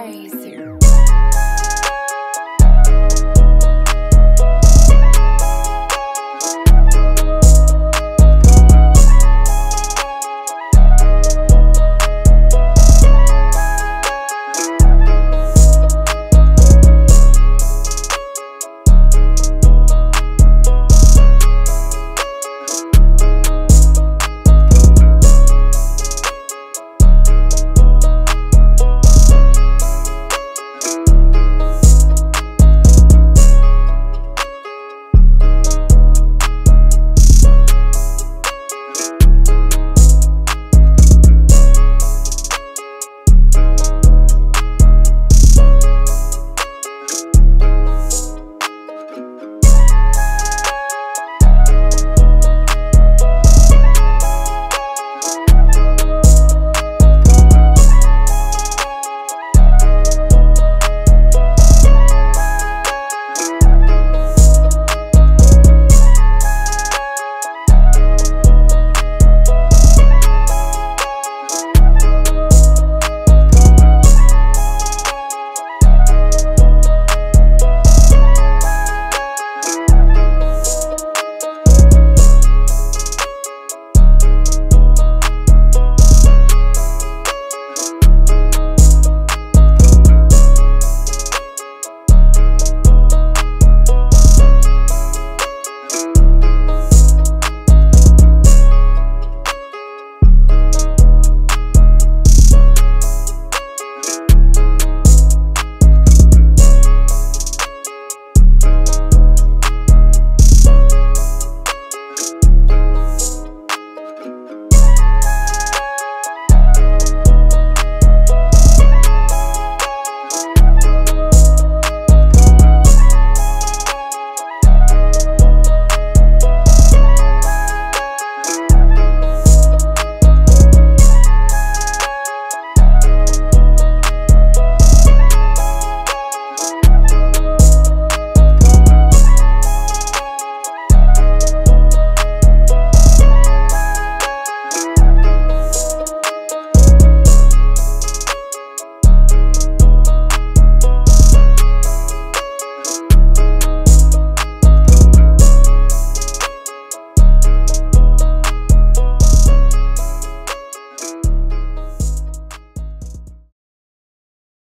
praise.